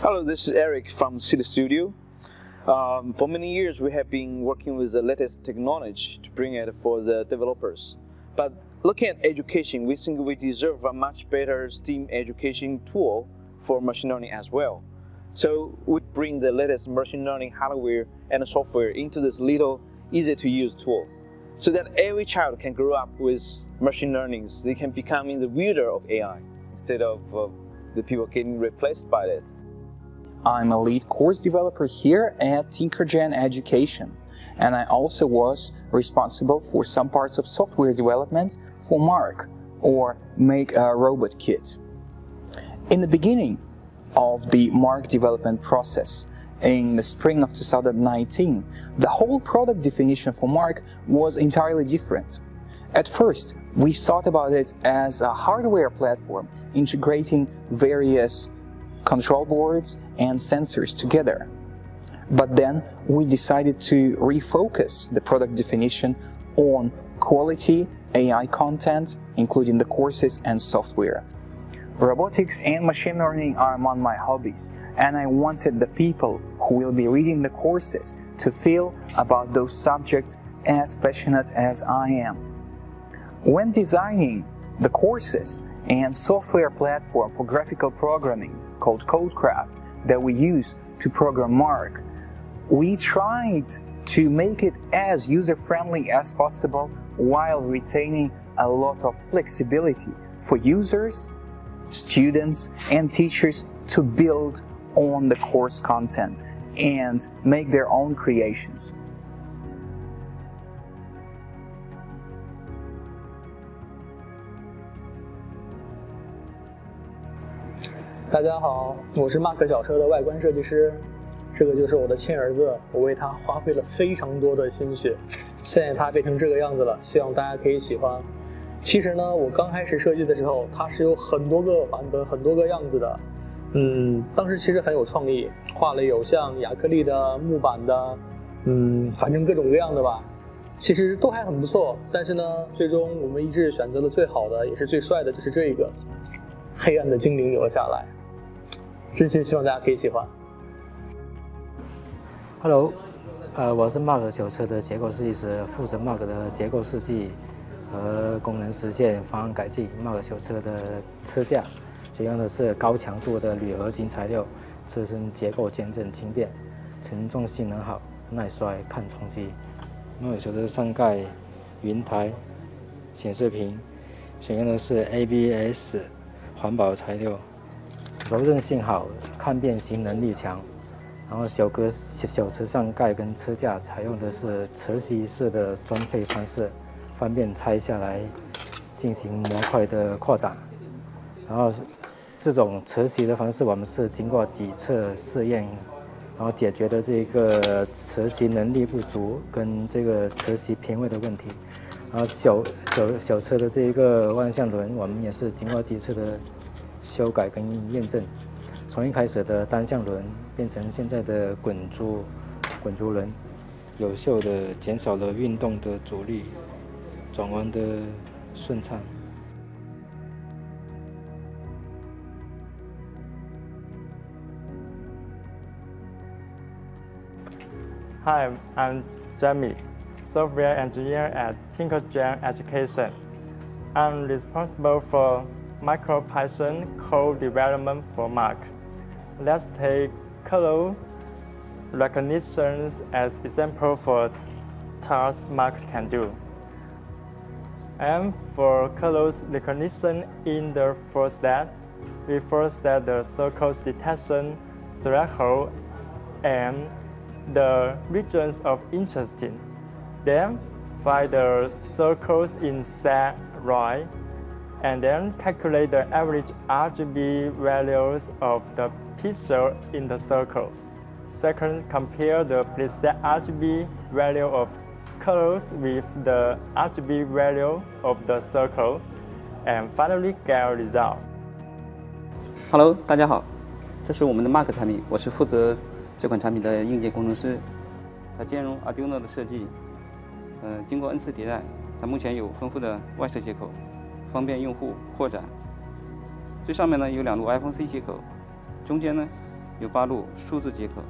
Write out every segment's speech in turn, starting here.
Hello, this is Eric from Seeed Studio. Um, for many years, we have been working with the latest technology to bring it for the developers. But looking at education, we think we deserve a much better STEAM education tool for machine learning as well. So we bring the latest machine learning hardware and software into this little easy to use tool so that every child can grow up with machine learning. They can become the wielder of AI instead of uh, the people getting replaced by it. I'm a lead course developer here at Tinkergen Education, and I also was responsible for some parts of software development for Mark, or Make a Robot Kit. In the beginning of the Mark development process, in the spring of 2019, the whole product definition for Mark was entirely different. At first, we thought about it as a hardware platform integrating various control boards and sensors together. But then we decided to refocus the product definition on quality AI content, including the courses and software. Robotics and machine learning are among my hobbies, and I wanted the people who will be reading the courses to feel about those subjects as passionate as I am. When designing the courses and software platform for graphical programming, called Codecraft that we use to program Mark. We tried to make it as user-friendly as possible while retaining a lot of flexibility for users, students, and teachers to build on the course content and make their own creations. 大家好，我是 Mark 小车的外观设计师，这个就是我的亲儿子，我为他花费了非常多的心血，现在他变成这个样子了，希望大家可以喜欢。其实呢，我刚开始设计的时候，它是有很多个版本、很多个样子的，嗯，当时其实很有创意，画了有像亚克力的、木板的，嗯，反正各种各样的吧，其实都还很不错。但是呢，最终我们一致选择了最好的，也是最帅的，就是这个黑暗的精灵留了下来。真心希望大家可以喜欢。Hello，呃，我是 Mark 小车的结构设计师，负责 Mark 的结构设计和功能实现方案改进。Mark 小车的车架选用的是高强度的铝合金材料，车身结构坚韧轻便，承重性能好，耐摔抗冲击。Mark 小车上盖云台显示屏选用的是 ABS 环保材料。柔韧性好，抗变形能力强。然后小哥小车上盖跟车架采用的是磁吸式的装配方式，方便拆下来进行模块的扩展。然后这种磁吸的方式，我们是经过几次试验，然后解决的这个磁吸能力不足跟这个磁吸偏位的问题。然后小小小车的这一个万向轮，我们也是经过几次的。修改跟验证，从一开始的单向轮变成现在的滚珠滚珠轮，有效的减少了运动的阻力，转弯的顺畅。Hi, I'm Jamie, software engineer at Tinkergen Education. I'm responsible for MicroPython code development for Mark. Let's take color recognition as example for tasks Mark can do. And for color recognition in the first step, we first set the circles detection threshold and the regions of interest. Then find the circles in set right and then calculate the average RGB values of the pixel in the circle. Second, compare the preset RGB value of colors with the RGB value of the circle, and finally get result. Hello，大家好，这是我们的 Mark 产品，我是负责这款产品的硬件工程师。它兼容 Arduino 的设计，呃，经过 N 次迭代，它目前有丰富的外设接口。 方便用户扩展。最上面呢有两路 iPhone C 接口，中间呢有八路数字接口，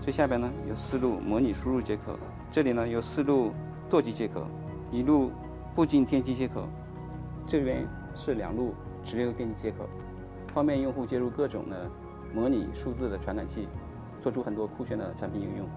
最下边呢有四路模拟输入接口，这里呢有四路舵机接口，一路步进电机接口，这边是两路直流电机接口，方便用户接入各种的模拟数字的传感器，做出很多酷炫的产品应用。